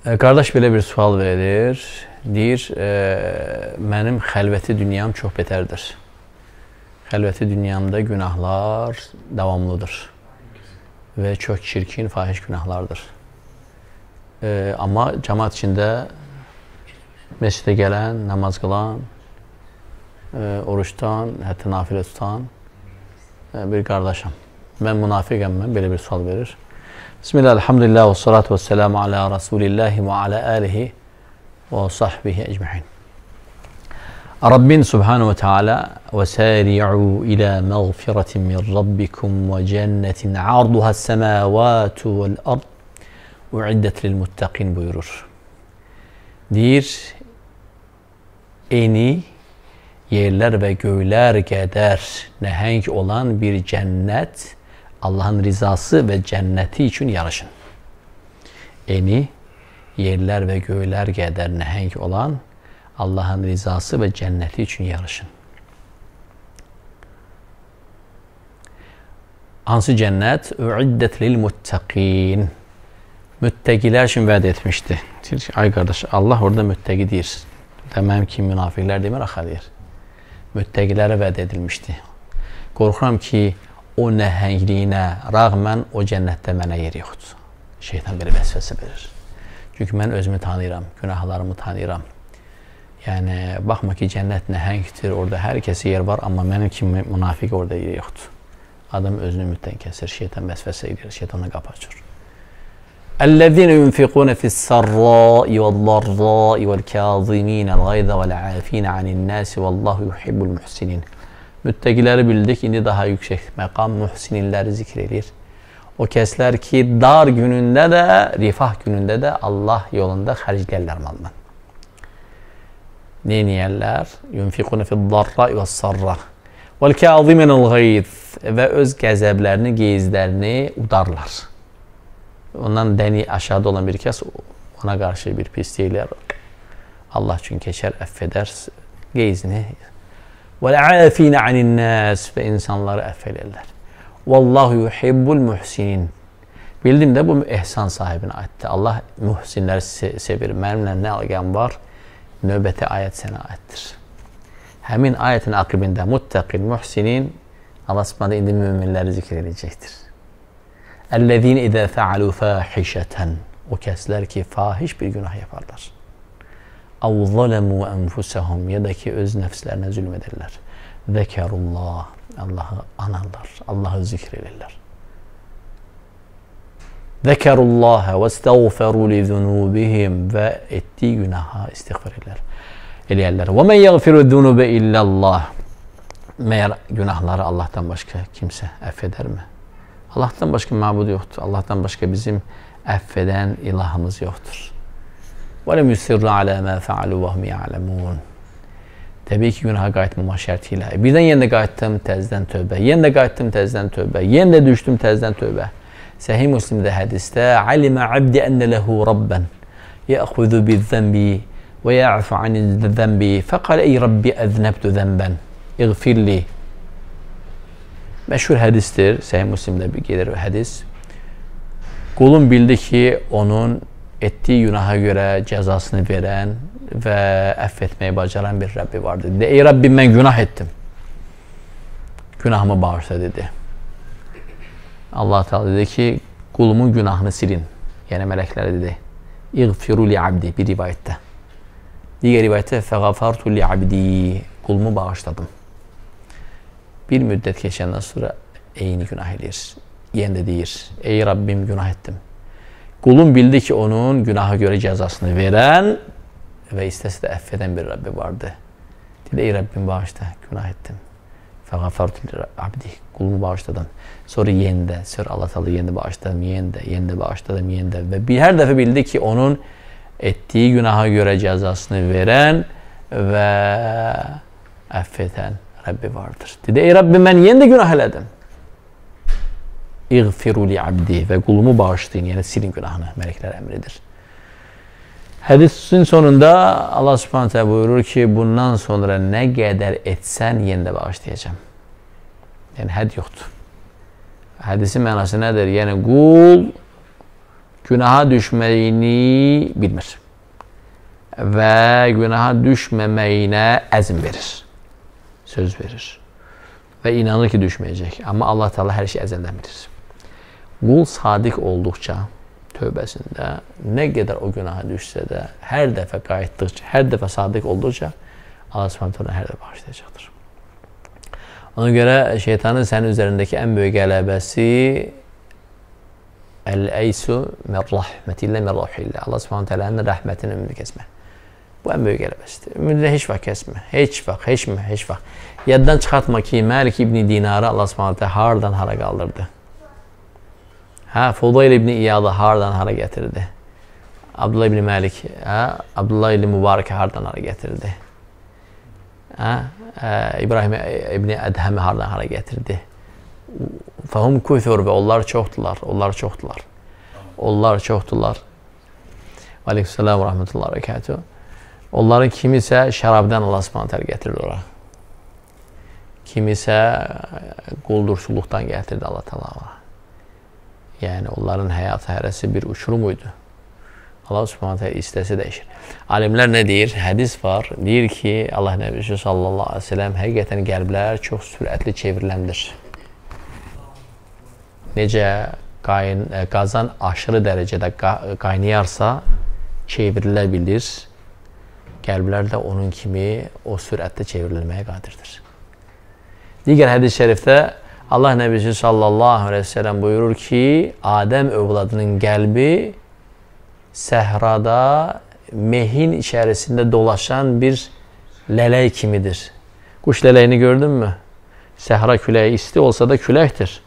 Qardaş belə bir sual verir. Deyir, e, mənim xəlvəti dünyam çox betərdir. Xəlvəti dünyamda günahlar davamlıdır və çox çirkin, fahiş günahlardır. E, amma cəmaat içində məscidə gələn, namaz qılan, e, oruçdan, hətta nafilə tutan e, bir qardaşam. Mən münafiqəm mən, belə bir sual verir. Bismillah, elhamdülillah və salatu və selamu ala Rasulillahi və ala alihi və sahbihi ecma'in. Rabbin Subhanahu ve Teala ve sari'u ila mağfiratin min rabbikum ve cennetin arduha semavatu vel ard uiddet lil muttaqin buyurur. Deyir, eni yerlər və göylər qədər nəhəng olan bir cənnət Allah'ın rizası ve cenneti için yarışın. Eni, yerler ve göğler kadar nehenk olan Allah'ın rizası ve cenneti için yarışın. Hansı cennet? Üiddet lil muttaqin. Müttekiler için vəd etmişti. Ay kardeş Allah orada müttegi deyir. Demem ki münafikler demir axa deyir. Müttekilərə vəd edilmişti. Qorxuram ki o nəhəngliyinə rağmen o cənnətdə mənə yer yoxdur. Şeytan belə vəsvəsə verir. Çünki mən özümü tanıyıram, günahlarımı tanıyıram. Yəni, baxma ki, cənnət nəhəngdir, orada hər kəsi yer var, amma mənim kimi münafiq orada yer yoxdur. Adam özünü ümiddən kəsir, şeytan vəsvəsə edir, şeytana qapı açır. Əl-ləzînə yunfiqûne fis-sarrâi vəl-darrâi vəl-kâzimînə l-gayzə vəl-âfînə anin-nâsi vəllahu yuhibbul-muhsinin. Müttəqiləri bildik, indi daha yüksək məqam mühsinilləri zikr edir. O kəslər ki, dar günündə də, rifah günündə də Allah yolunda xərcləyərlər malından. Neyniyərlər? Yunfiquna fid-darra və sarra. Vəl-kəziminəl ğayz və öz qəzəblərini, qeyzlərini udarlar. Ondan dəni aşağıda olan bir kəs ona qarşı bir pislik eləyər. Allah üçün keçər, əff edər, qeyzini Və əfinə anin-nas və insanları əff edirlər. Vallahu yuhibbul muhsinin. Bildim də bu ehsan sahibinə aiddir. Allah mühsinləri se sevir. Mənimlə nə əlaqəm var? Növbəti ayət sənə aiddir. Həmin ayətin aqibində muttaqil muhsinin Allah Subhanahu indi möminləri zikr edəcəkdir. Əllezin izə fəalu fahişətən. O kəslər ki, fahiş bir günah yaparlar. Əv zələmu ənfusəhum ya da ki, öz nəfslərinə zülm edirlər. Zəkərullah, Allahı anarlar, Allahı zikr edirlər. Zəkərullahə və istəğfəru li zunubihim və etdiyi günaha istiğfar edirlər. Eləyərlər. Və mən yəğfiru zunubə illəllah. Məyər günahları Allahdan başqa kimsə əff edərmi? Allahdan başqa məbud yoxdur. Allahdan başqa bizim əff edən ilahımız yoxdur. وَلَمْ يُسِرُّ عَلَى مَا فَعَلُوا وَهُمْ يَعْلَمُونَ Təbii ki, günaha qayıtmama şərti ilə. Birdən yenə qayıtdım, təzdən tövbə. Yenə qayıtdım, təzdən tövbə. Yenə düşdüm, təzdən tövbə. Səhih Müslimdə hədisdə alimə abdi ənə ləhu rabban yəxuzu biz-zənbi və ya'fu aniz-zənbi fəqal ey rabbi əznəbtu zənbən iğfirli Məşhur hədisdir. Səhih Müslimdə bir gelir hədis. Qulun bildi ki, onun etdiyi günaha görə cəzasını verən və əff etməyi bacaran bir Rəbbi vardı. Dedi, ey Rəbbim, mən günah etdim. Günahımı bağışla, dedi. Allah Teala dedi ki, qulumun günahını silin. Yəni mələklərə dedi. İğfiru li abdi bir rivayətdə. Digər rivayətdə fəğafartu li abdi qulumu bağışladım. Bir müddət keçəndən sonra eyni günah edir. Yenə də deyir, ey Rəbbim günah etdim. Qulun bildi ki, onun günaha görə cəzasını verən və istəsə də əff edən bir Rəbbi vardı. Dedi, ey Rəbbim bağışla, günah etdim. Fəğafartu abdi, qulumu bağışladım. Sonra yenə də, sonra Allah talı yenə də bağışladım, yenə də, yenə də bağışladım, yenə də. Və bir hər dəfə bildi ki, onun etdiyi günaha görə cəzasını verən və əff edən Rəbbi vardır. Dedi, ey Rəbbim, mən yenə də günah elədim. İğfiru li abdi və qulumu bağışlayın, yəni silin günahını, mələklər əmr edir. Hədisin sonunda Allah Subhanahu taala buyurur ki, bundan sonra nə qədər etsən yenə də bağışlayacağam. Yəni hədd yoxdur. Hədisin mənası nədir? Yəni qul günaha düşməyini bilmir və günaha düşməməyinə əzm verir, söz verir və inanır ki, düşməyəcək. Amma Allah Teala hər şey əzəldən bilir. Qul sadiq olduqca tövbəsində nə qədər o günaha düşsə də, hər dəfə qayıtdıqca, hər dəfə sadiq olduqca Allah Subhanahu hər dəfə bağışlayacaqdır. Ona görə şeytanın sənin üzərindəki ən böyük qələbəsi Əl-əysu min rəhmətillə min rəhillə. Allah Subhanahu taalanın rəhmətinin ümidi kəsmə. Bu ən böyük qələbəsidir. Ümidini heç vaxt kəsmə. Heç vaxt, heç mi, heç vaxt. Yaddan çıxartma ki, Məlik ibn Dinarı Allah Subhanahu taala hardan hara qaldırdı. Hə, Fudayl ibn İyadı hardan hara gətirdi. Abdullah ibn Məlik, hə, Abdullah ibn Mübarək hardan hara gətirdi. Hə, İbrahim ibn Ədhəmi hardan hara gətirdi. Fəhum küfür və onlar çoxdular, onlar çoxdular. Onlar çoxdular. Aleykümselam və rəhmətullah və Onların kimisə şərabdan Allah subhanət hələ gətirir ora. Kimisə quldurçuluqdan gətirdi Allah təala. Yəni onların həyat hərəsi bir uçurum idi. Allah subhanət hələ istəsə dəyişir. Alimlər nə deyir? Hədis var. Deyir ki, Allah Nəbisi sallallahu aleyhi ve sellem həqiqətən qəlblər çox sürətli çevriləndir. Necə qayn, e, qazan aşırı dərəcədə qaynayarsa, çevrilə bilir. Qəlblər də onun kimi o sürətdə çevrilməyə qadirdir. Digər hədis şərifdə Allah Nəbisi sallallahu aleyhi ve sellem buyurur ki, Adəm övladının qəlbi səhrada mehin içərisində dolaşan bir lələk kimidir. Quş lələyini gördünmü? Səhra küləyi isti olsa da küləkdir.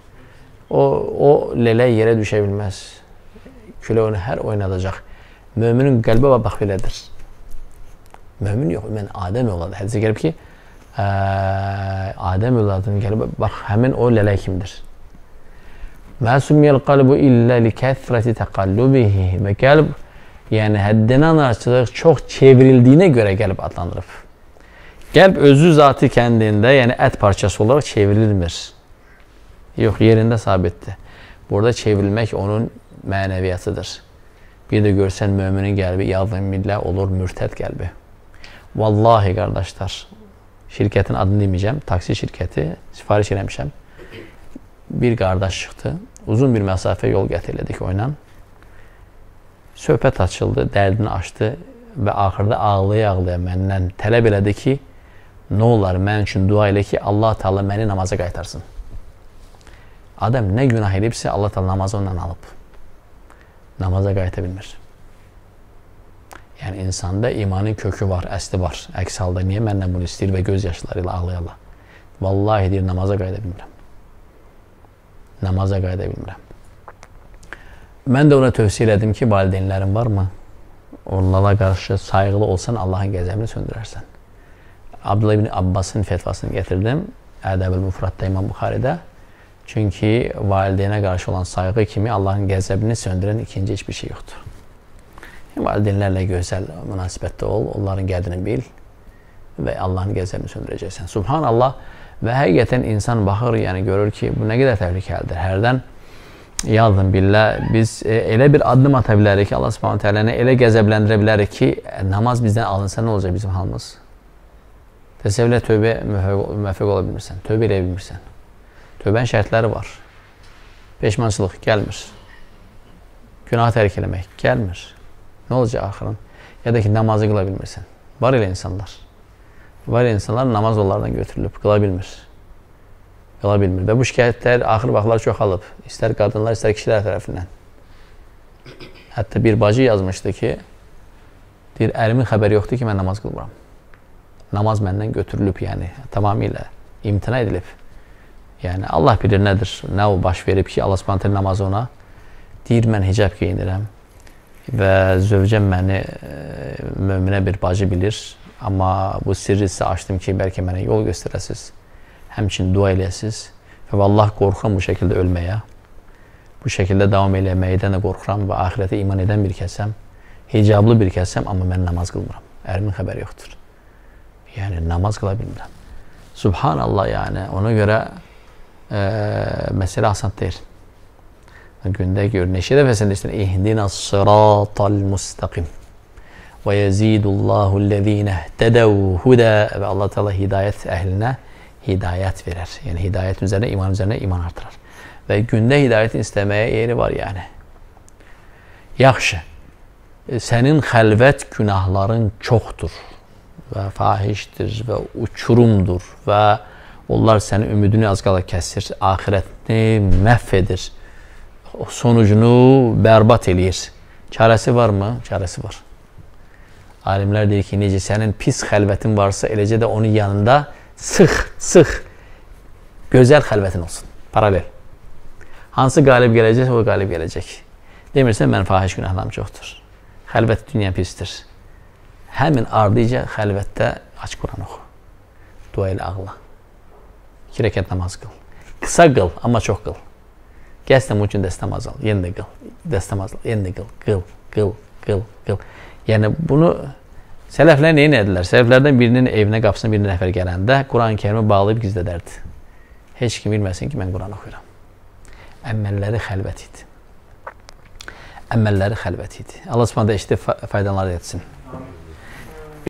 O, o lələk yerə düşə bilməz. Külək onu hər oynadacaq. Möminin qəlbə bax belədir. Mömin yox, mən Adəm övladı. Hədisə gəlib ki, ə, Adəm övladının qəlbə bax həmin o lələk kimdir. Mə summiyəl qalbu illə li kəthrəti təqallubihi və qəlb yəni həddindən artıq çox çevrildiyinə görə qəlb adlanırıb. Qəlb özü zatı kəndində, yəni ət parçası olaraq çevrilmir. Yox, yerində sabitdir. Burada çevrilmək onun mənəviyyatıdır. Bir də görsən möminin qəlbi yadımillə olur mürtəd qəlbi. Vallahi qardaşlar, şirkətin adını deməyəcəm, taksi şirkəti, sifariş eləmişəm. Bir qardaş çıxdı, uzun bir məsafə yol qət elədik oyla. Söhbət açıldı, dərdini açdı və axırda ağlaya-ağlaya məndən tələb elədi ki, nə olar mən üçün dua elə ki, Allah Taala məni namaza qaytarsın. Adam nə günah edibsə, Allah Taala namazı ondan alıb. Namaza qayıta bilmir. Yəni insanda imanın kökü var, əsli var. Əks halda niyə məndən bunu istəyir və göz yaşları ilə ağlayarlar? Vallahi deyir, namaza qayıda bilmirəm namaza qayıda bilmirəm. Mən də ona tövsiyə elədim ki, valideynlərin varmı? Onlara qarşı sayğılı olsan Allahın qəzəbini söndürərsən. Abdullah ibn Abbasın fetvasını gətirdim. Ədəb-ül Mufradda İmam Buxaridə. Çünki valideynə qarşı olan sayğı kimi Allahın qəzəbini söndürən ikinci heç bir şey yoxdur. Valideynlərlə gözəl münasibətdə ol, onların qədrini bil və Allahın qəzəbini söndürəcəksən. Subhanallah, Və həqiqətən insan baxır, yəni görür ki, bu nə qədər təhlükəlidir. Hərdən yazın billah biz e, elə bir addım ata bilərik ki, Allah Subhanahu taala'nı elə qəzəbləndirə bilərik ki, namaz bizdən alınsa nə olacaq bizim halımız? Təsəvvürlə tövbə müvəffəq ola bilmirsən, tövbə eləyə bilmirsən. Tövbənin şərtləri var. Peşmançılıq gəlmir. Günah tərk eləmək gəlmir. Nə olacaq axırın? Ya da ki, namazı qıla bilmirsən. Var elə insanlar. Var insanlar namaz onlardan götürülüb, qıla bilmir. Qıla bilmir. Və bu şikayətlər axır vaxtlar çoxalıb. İstər qadınlar, istər kişilər tərəfindən. Hətta bir bacı yazmışdı ki, deyir, ərimin xəbəri yoxdur ki, mən namaz qılmıram. Namaz məndən götürülüb, yəni tamamilə imtina edilib. Yəni Allah bilir nədir, nə o baş verib ki, Allah Subhanahu namazı ona deyir, mən hicab geyinirəm və zövcəm məni e, möminə bir bacı bilir Amma bu sirri sizə açdım ki, bəlkə mənə yol göstərəsiz. Həmçin dua eləyəsiz. Və vallah qorxuram bu şəkildə ölməyə. Bu şəkildə davam eləməkdən də qorxuram və axirətə iman edən bir kəsəm, hicablı bir kəsəm, amma mən namaz qılmıram. Ərimin xəbəri yoxdur. Yəni namaz qıla bilmirəm. Subhanallah yəni ona görə e, məsələ asan deyil. Gündə gör. Neçə dəfəsində istəyir. İhdina sıratal mustaqim. Və yezidullahu allazina ihtadav huda və Allah Teala hidayət əhlinə hidayət verər. Yəni hidayət üzərinə, iman üzərinə iman artırar. Və gündə hidayət istəməyə yeri var yəni. Yaxşı. E, sənin xəlvət günahların çoxdur və fahişdir və uçurumdur və onlar sənin ümidini az qala kəsir, axirətini məhv edir, sonucunu bərbat eləyir. Çarəsi varmı? Çarəsi var. Alimlər deyir ki, necə sənin pis xəlvətin varsa, eləcə də onun yanında sıx, sıx, gözəl xəlvətin olsun. Paralel. Hansı qalib gələcək, o qalib gələcək. Demirsən, mən fahiş günahlarım çoxdur. Xəlvət dünya pisdir. Həmin ardıca xəlvətdə aç Quran oxu. Dua ilə ağla. İki rəkət namaz qıl. Qısa qıl, amma çox qıl. Qəsdən bu gün dəstəmaz al, yenə də qıl. Dəstəmaz al, yenə də qıl. Qıl, qıl, qıl, qıl. Yəni bunu sələflər nə edilər? Sələflərdən birinin evinə qapısına bir nəfər gələndə Quran-Kərimi bağlayıb gizlədərdi. Heç kim bilməsin ki, mən Quran oxuyuram. Əməlləri xəlvət idi. Əməlləri xəlvət idi. Allah Subhanahu eşitib faydalanlar etsin.